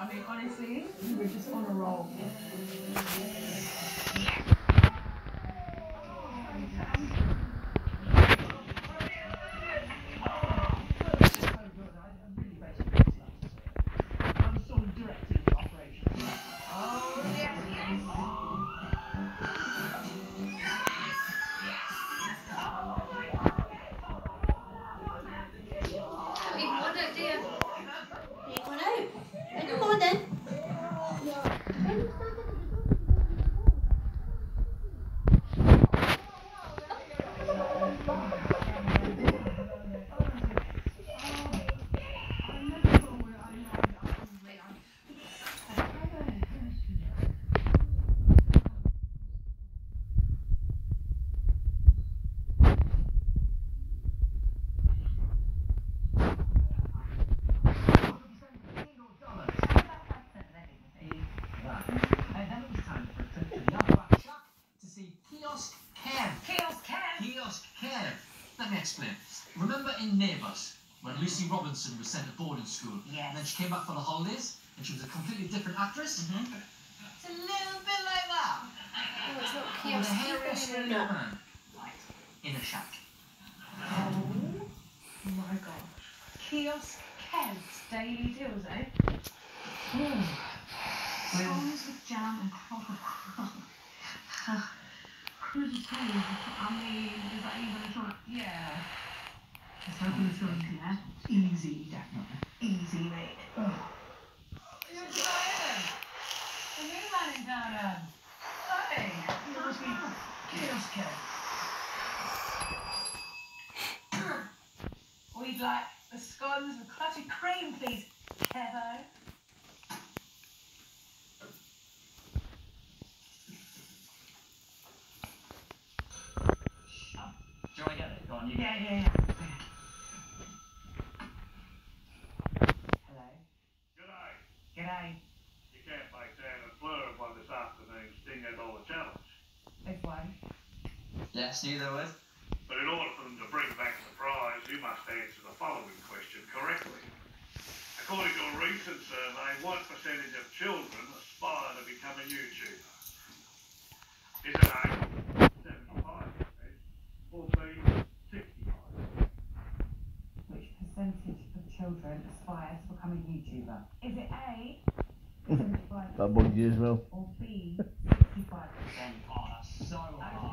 I mean, honestly, we were just on a roll. Let me explain. Remember in Neighbours when Lucy Robinson was sent to boarding school? Yes. And then she came back for the holidays and she was a completely different actress? Mm-hmm. It's a little bit like that. Oh, it's not With a kiosk. hairy Australian man. In a shack. Oh my gosh. Kiosk Kev's Daily Deals, eh? Scones with jam and I mean, is that even a choice? Yeah. Yeah? Easy, definitely. Easy, mate. You're excited. The new man in town, um. Hey, you must be Kev. We'd like the scones with clotted cream, please, Kevo. On, you Yeah, yeah, yeah. Hello. G'day. G'day. You can't make Dan and Fleur one this afternoon's Dingo Dollar Challenge. There's one. Yes, neither would. But in order for them to bring back the prize, you must answer the following question correctly. According to a recent survey, what percentage of children aspire to become a YouTuber? Is it A, 75%, or B, 65%? Which percentage of children aspire to become a YouTuber? Is it A, 75 That bugged you as well. or B, 65%? Oh, that's so hard. Okay, okay.